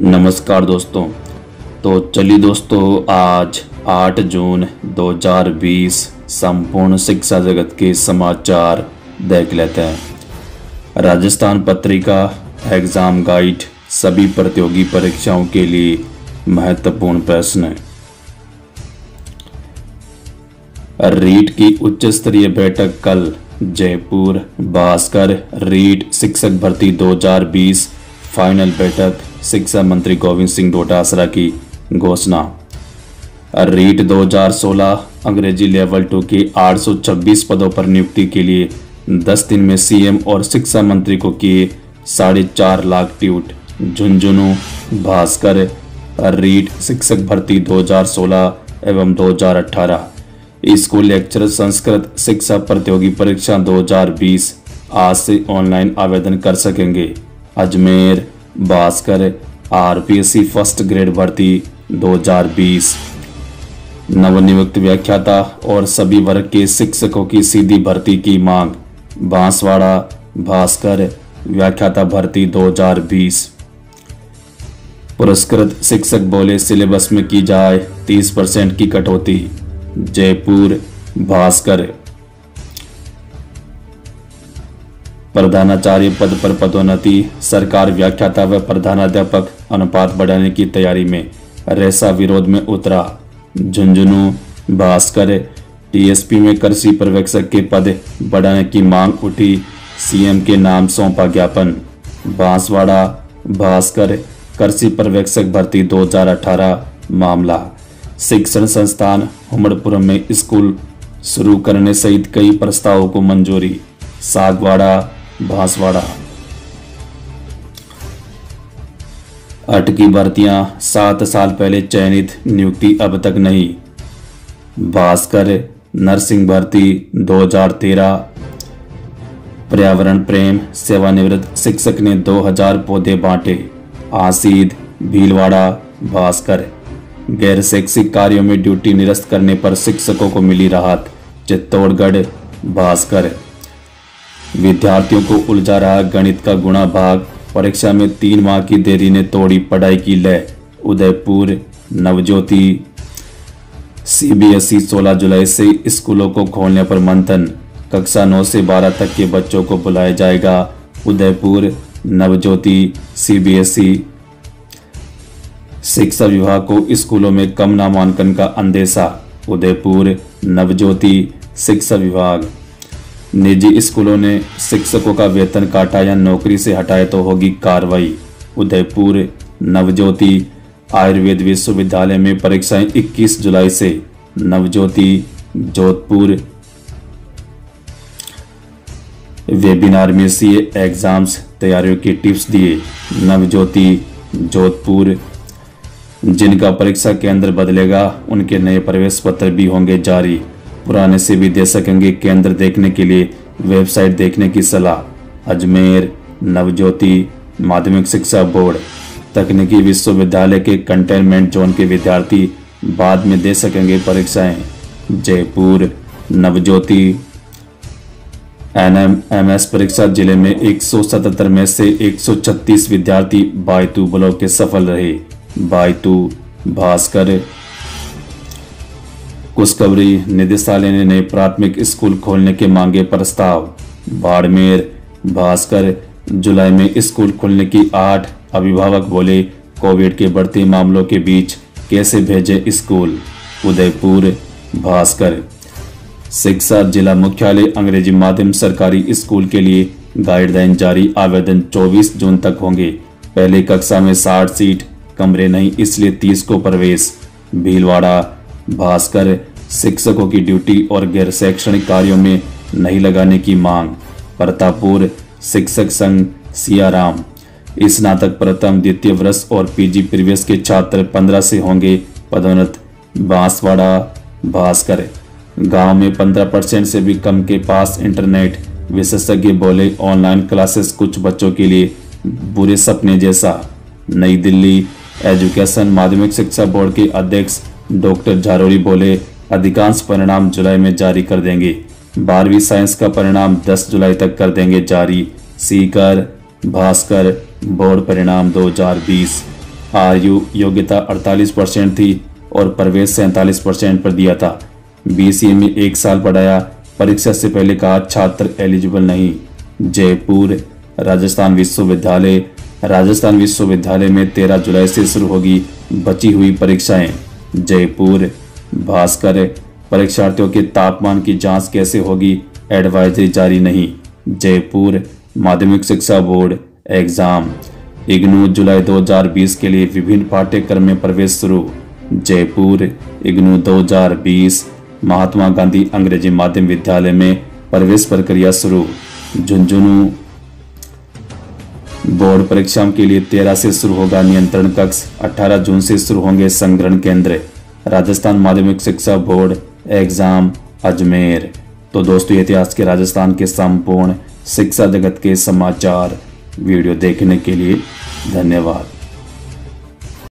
नमस्कार दोस्तों। तो चलिए दोस्तों, आज 8 जून 2020 संपूर्ण शिक्षा जगत के समाचार देख लेते हैं। राजस्थान पत्रिका, एग्ज़ाम गाइड, सभी प्रतियोगी परीक्षाओं के लिए महत्वपूर्ण प्रश्न। रीट की उच्च स्तरीय बैठक कल, जयपुर। भास्कर, रीट शिक्षक भर्ती 2020 फाइनल बैठक शिक्षा मंत्री गोविंद सिंह डोटासरा की घोषणा। रीट 2016 अंग्रेज़ी लेवल टू की 826 पदों पर नियुक्ति के लिए 10 दिन में सीएम और शिक्षा मंत्री को किए साढ़े चार लाख ट्यूट। झुंझुनू, भास्कर, रीट शिक्षक भर्ती 2016 एवं 2018 स्कूल लेक्चर संस्कृत शिक्षा प्रतियोगी परीक्षा 2020 आज से ऑनलाइन आवेदन कर सकेंगे। अजमेर, भास्कर, आरपीएससी फ़र्स्ट ग्रेड भर्ती 2020 नवनियुक्त व्याख्याता और सभी वर्ग के शिक्षकों की सीधी भर्ती की मांग। बांसवाड़ा, भास्कर, व्याख्याता भर्ती 2020 पुरस्कृत शिक्षक बोले, सिलेबस में की जाए 30 परसेंट की कटौती। जयपुर, भास्कर प्रधानाचार्य पद पर पदोन्नति, सरकार व्याख्याता व प्रधानाध्यापक अनुपात बढ़ाने की तैयारी में रेसा विरोध में उतरा। झुंझुनू, भास्कर, टीएसपी में कृषि पर्यवेक्षक के पद बढ़ाने की मांग उठी। सीएम के नाम सौंपा ज्ञापन। बांसवाड़ा, भास्कर कृषि पर्यवेक्षक भर्ती 2018 मामला। शिक्षण संस्थान हुमड़पुरम में स्कूल शुरू करने सहित कई प्रस्तावों को मंजूरी। सागवाड़ा भांसवाड़ा अटकी भर्तियाँ सात साल पहले चयनित नियुक्ति अब तक नहीं। भास्कर नर्सिंग भर्ती 2013 पर्यावरण प्रेम सेवानिवृत्त शिक्षक ने 2000 पौधे बांटे। आसीद, भीलवाड़ा, भास्कर। गैर शैक्षिक कार्यों में ड्यूटी निरस्त करने पर शिक्षकों को मिली राहत। चित्तौड़गढ़, भास्कर। विद्यार्थियों को उलझा रहा गणित का गुणा भाग। परीक्षा में तीन माह की देरी ने तोड़ी पढ़ाई की लय। उदयपुर, नवज्योति, सीबीएसई 16 जुलाई से स्कूलों को खोलने पर मंथन। कक्षा 9 से 12 तक के बच्चों को बुलाया जाएगा। उदयपुर, नवज्योति, सीबीएसई शिक्षा विभाग को स्कूलों में कम नामांकन का अंदेशा। उदयपुर, नवज्योति, शिक्षा विभाग। निजी स्कूलों ने शिक्षकों का वेतन काटा या नौकरी से हटाए तो होगी कार्रवाई। उदयपुर नवज्योति आयुर्वेद विश्वविद्यालय में परीक्षाएँ 21 जुलाई से। नवज्योति, जोधपुर। वेबिनार में सीए एग्ज़ाम्स, तैयारियों के टिप्स दिए। नवज्योति, जोधपुर। जिनका परीक्षा केंद्र बदलेगा, उनके नए प्रवेश पत्र भी होंगे जारी। पुराने से भी दे सकेंगे केंद्र देखने के लिए, वेबसाइट देखने की सलाह। अजमेर, नवज्योति, माध्यमिक शिक्षा बोर्ड, तकनीकी विश्वविद्यालय के कंटेनमेंट जोन के विद्यार्थी बाद में दे सकेंगे परीक्षाएँ। Jaipur, Navjyoti N M S परीक्षा ज़िले में 177 में से 136 विद्यार्थी बायतू ब्लॉक के सफल रहे। बायतू, भास्कर कुशकबरी निदेशालय ने नए प्राथमिक स्कूल खोलने के मांगे प्रस्ताव। बाड़मेर, भास्कर, जुलाई में स्कूल खोलने की आठ अभिभावक बोले, कोविड के बढ़ते मामलों के बीच कैसे भेजे स्कूल? उदयपुर, भास्कर। शिक्षा जिला मुख्यालय, अंग्रेज़ी माध्यम सरकारी स्कूल के लिए गाइडलाइन जारी, आवेदन 24 जून तक होंगे। पहले कक्षा में 60 सीट, कमरे नहीं, इसलिए तीस को प्रवेश। भीलवाड़ा, भास्कर। शिक्षकों की ड्यूटी और गैर शैक्षणिक कार्यों में नहीं लगाने की मांग। प्रतापुर शिक्षक संघ, सियाराम। स्नातक प्रथम द्वितीय वर्ष और पीजी प्रीवियस के छात्र 15 से होंगे। पदोन्नत बांसवाड़ा भास्कर। गाँव में 15 परसेंट से भी कम के पास इंटरनेट। विशेषज्ञ बोले, ऑनलाइन क्लासेस कुछ बच्चों के लिए बुरे सपने जैसा। नई दिल्ली एजुकेशन माध्यमिक शिक्षा बोर्ड के अध्यक्ष डॉक्टर झारोरी बोले अधिकांश परिणाम जुलाई में जारी कर देंगे। बारहवीं साइंस का परिणाम 10 जुलाई तक कर देंगे जारी। सीकर, भास्कर, बोर्ड परिणाम 2020 आयु योग्यता 48 परसेंट थी और प्रवेश सैंतालीस परसेंट पर दिया था। बीसीए में एक साल पढ़ाया। परीक्षा से पहले कहा, छात्र एलिजिबल नहीं। जयपुर, राजस्थान विश्वविद्यालय। राजस्थान विश्वविद्यालय में 13 जुलाई से शुरू होगी बची हुई परीक्षाएँ। जयपुर भास्कर, परीक्षार्थियों के तापमान की जाँच कैसे होगी? एडवाइजरी जारी नहीं। जयपुर माध्यमिक शिक्षा बोर्ड एग्ज़ाम इग्नू, जुलाई 2020 के लिए विभिन्न पाठ्यक्रम में प्रवेश शुरू। जयपुर, इग्नू 2020 महात्मा गांधी अंग्रेज़ी माध्यम विद्यालय में प्रवेश प्रक्रिया शुरू। झुंझुनू बोर्ड परीक्षाओं के लिए 13 से शुरू होगा नियंत्रण कक्ष। 18 जून से शुरू होंगे संग्रहण केंद्र। राजस्थान माध्यमिक शिक्षा बोर्ड, एग्ज़ाम, अजमेर। तो दोस्तों इतिहास के राजस्थान के संपूर्ण शिक्षा जगत के समाचार। वीडियो देखने के लिए धन्यवाद।